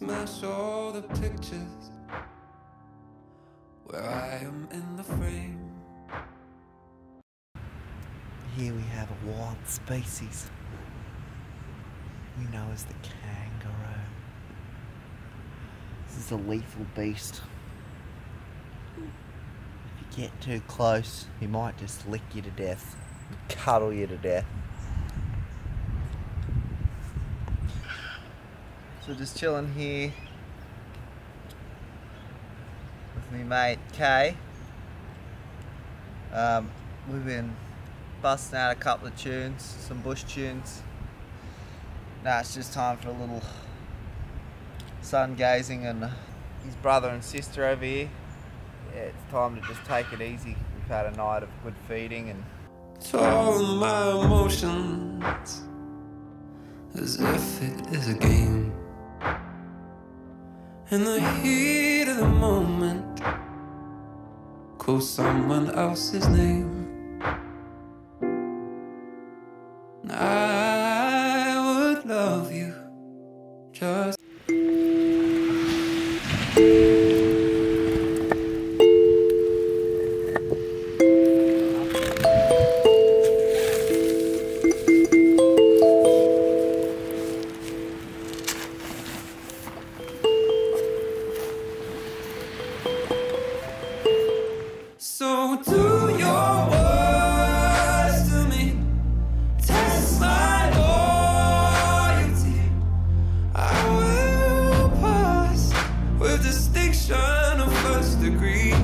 Smash all the pictures where I am in the frame. Here we have a wild species we know as the kangaroo. This is a lethal beast. If you get too close, he might just lick you to death, cuddle you to death. So just chilling here with me mate Kay. Um, we've been busting out a couple of tunes, some bush tunes. Now it's just time for a little sun gazing and his brother and sister over here. Yeah, it's time to just take it easy. We've had a night of good feeding and All my emotions as if it is a game. In the heat of the moment, call someone else's name. I would love you just. Do your to me. Test my loyalty. I will pass with distinction of first degree.